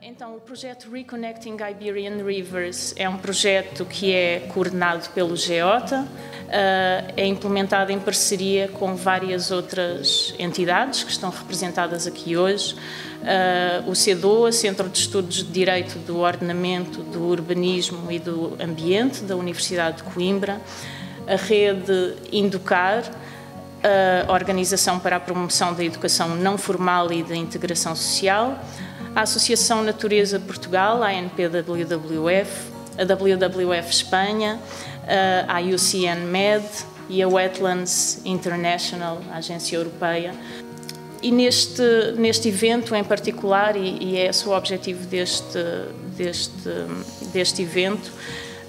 Então, o projeto Reconnecting Iberian Rivers é um projeto que é coordenado pelo GEOTA, é implementado em parceria com várias outras entidades que estão representadas aqui hoje. O CEDOA, Centro de Estudos de Direito do Ordenamento, do Urbanismo e do Ambiente, da Universidade de Coimbra, a rede Inducar, a Organização para a Promoção da Educação Não Formal e da Integração Social, a Associação Natureza Portugal, a ANPWWF, a WWF Espanha, a IUCN Med e a Wetlands International, a agência europeia. E neste, neste evento em particular, e, e é esse o objetivo deste, deste, deste evento,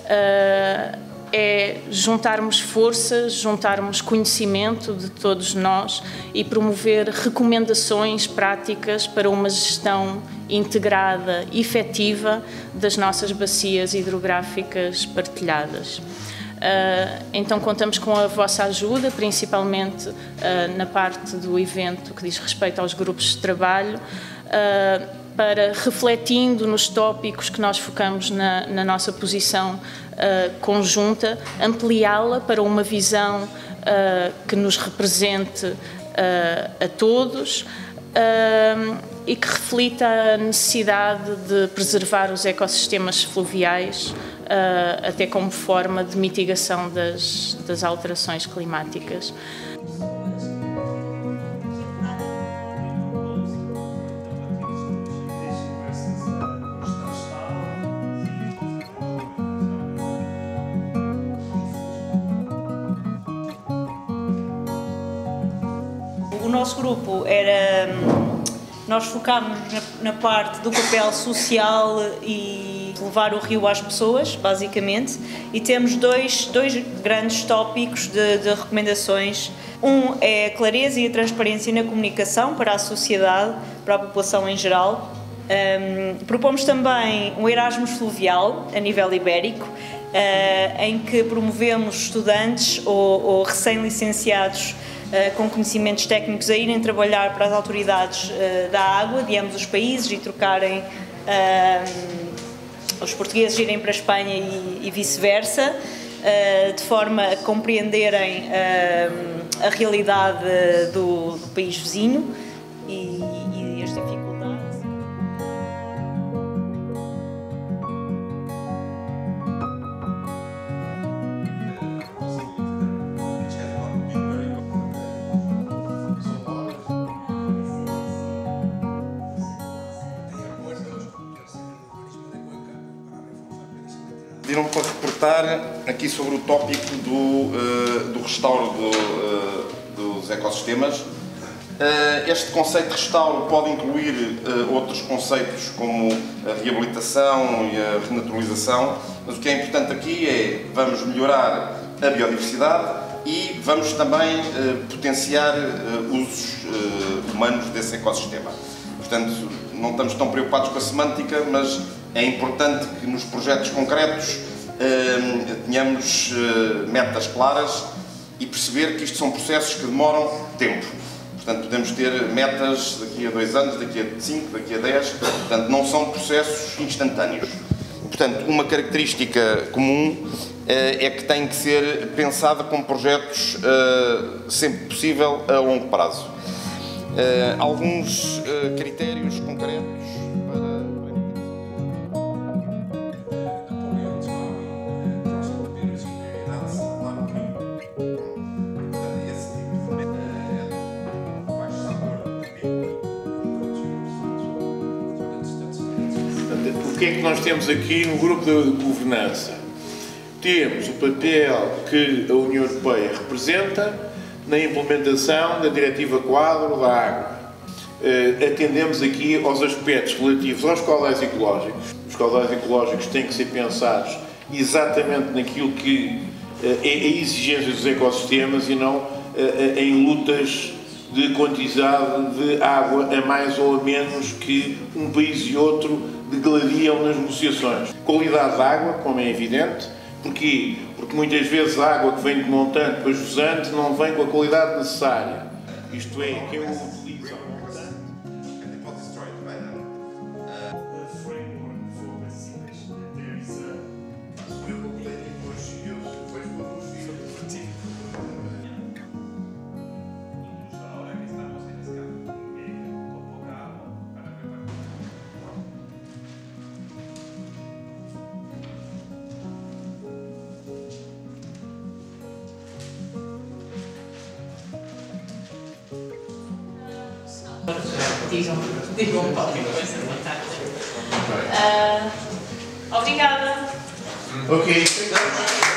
uh, é juntarmos forças, juntarmos conhecimento de todos nós e promover recomendações práticas para uma gestão integrada, efetiva das nossas bacias hidrográficas partilhadas. Uh, então contamos com a vossa ajuda, principalmente uh, na parte do evento que diz respeito aos grupos de trabalho. Para, refletindo nos tópicos que nós focamos na, na nossa posição uh, conjunta, ampliá-la para uma visão uh, que nos represente uh, a todos e que reflita a necessidade de preservar os ecossistemas fluviais, até como forma de mitigação das, das alterações climáticas. Nosso grupo era. Nós focámos na, na parte do papel social e levar o rio às pessoas, basicamente, e temos dois, dois grandes tópicos de, de recomendações. Um é a clareza e a transparência na comunicação para a sociedade, para a população em geral. Um, propomos também um Erasmus fluvial a nível ibérico, uh, em que promovemos estudantes ou, ou recém-licenciados com conhecimentos técnicos a irem trabalhar para as autoridades uh, da água de ambos os países e trocarem uh, os portugueses irem para a Espanha e, vice-versa, de forma a compreenderem a realidade do, país vizinho e as dificuldades. Pediram-me para reportar aqui sobre o tópico do, uh, do restauro do, uh, dos ecossistemas. Uh, este conceito de restauro pode incluir outros conceitos como a reabilitação e a renaturalização, mas o que é importante aqui é vamos melhorar a biodiversidade e vamos também potenciar usos humanos desse ecossistema. Portanto, não estamos tão preocupados com a semântica, mas é importante que nos projetos concretos eh, tenhamos eh, metas claras e perceber que isto são processos que demoram tempo. Portanto, podemos ter metas daqui a dois anos, daqui a cinco, daqui a dez. Portanto, não são processos instantâneos. Portanto, uma característica comum eh, é que tem que ser pensada com projetos sempre possível a longo prazo. Alguns critérios concretos que é que nós temos aqui no grupo de governança? Temos o papel que a União Europeia representa na implementação da Diretiva Quadro da Água. Uh, atendemos aqui aos aspectos relativos aos caudais ecológicos. Os caudais ecológicos têm que ser pensados exatamente naquilo que uh, é a exigência dos ecossistemas e não uh, em lutas de quantidade de água a mais ou a menos que um país e outro degladiam nas negociações. Qualidade da água, como é evidente, porquê? Porque muitas vezes a água que vem de montante para jusante não vem com a qualidade necessária. Isto é, quem o utiliza Digam, digam qualquer coisa, boa tarde. Ah, obrigada. Ok.